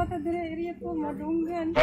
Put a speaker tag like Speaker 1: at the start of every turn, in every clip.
Speaker 1: mata dere iri po madungan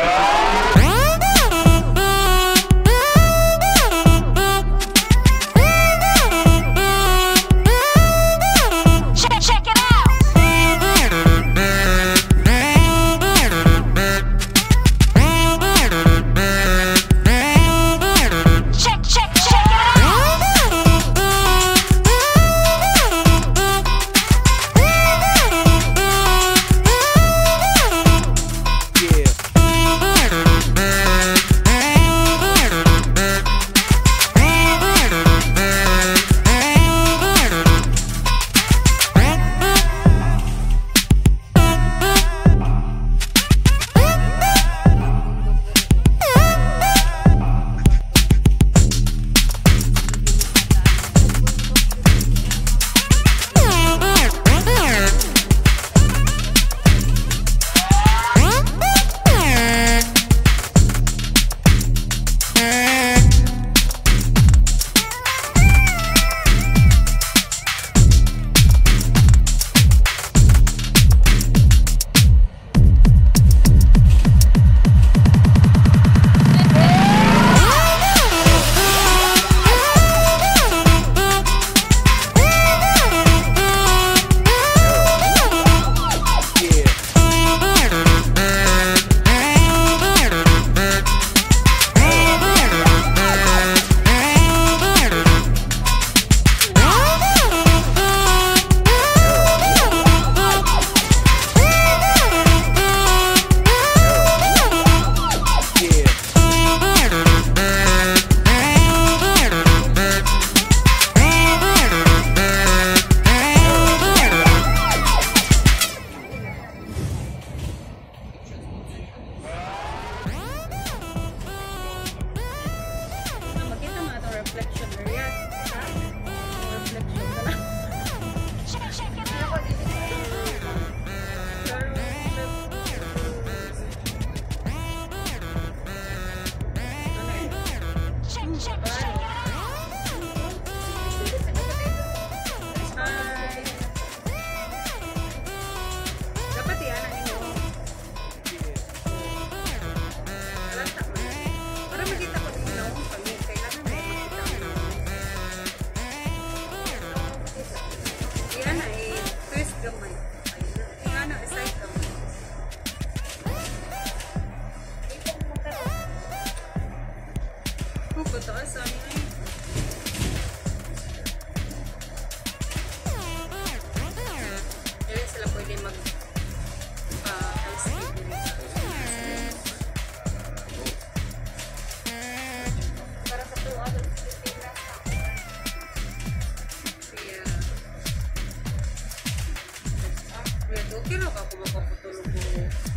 Speaker 1: けのが細かく取る分。